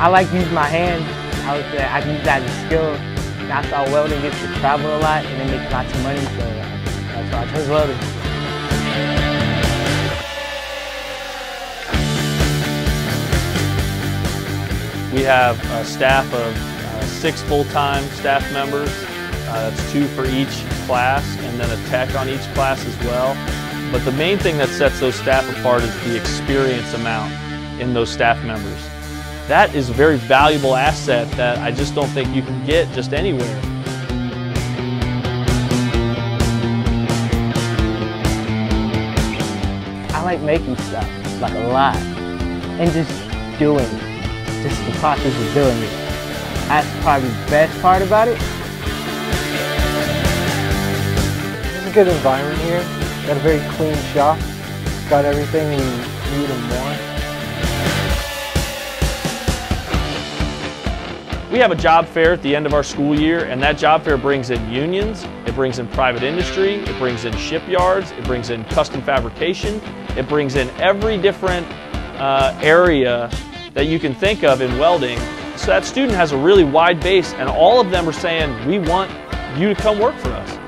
I like to use my hands. I would say I can use that as a skill. And I saw welding gets to travel a lot and it makes lots of money, so that's why I chose welding. We have a staff of uh, six full-time staff members. Uh, that's two for each class and then a tech on each class as well. But the main thing that sets those staff apart is the experience amount in those staff members. That is a very valuable asset that I just don't think you can get just anywhere. I like making stuff, like a lot, and just doing it, just the process of doing it. That's probably the best part about it. It's a good environment here. Got a very clean shop. Got everything we need and want. We have a job fair at the end of our school year, and that job fair brings in unions, it brings in private industry, it brings in shipyards, it brings in custom fabrication, it brings in every different uh, area that you can think of in welding. So that student has a really wide base, and all of them are saying, we want you to come work for us.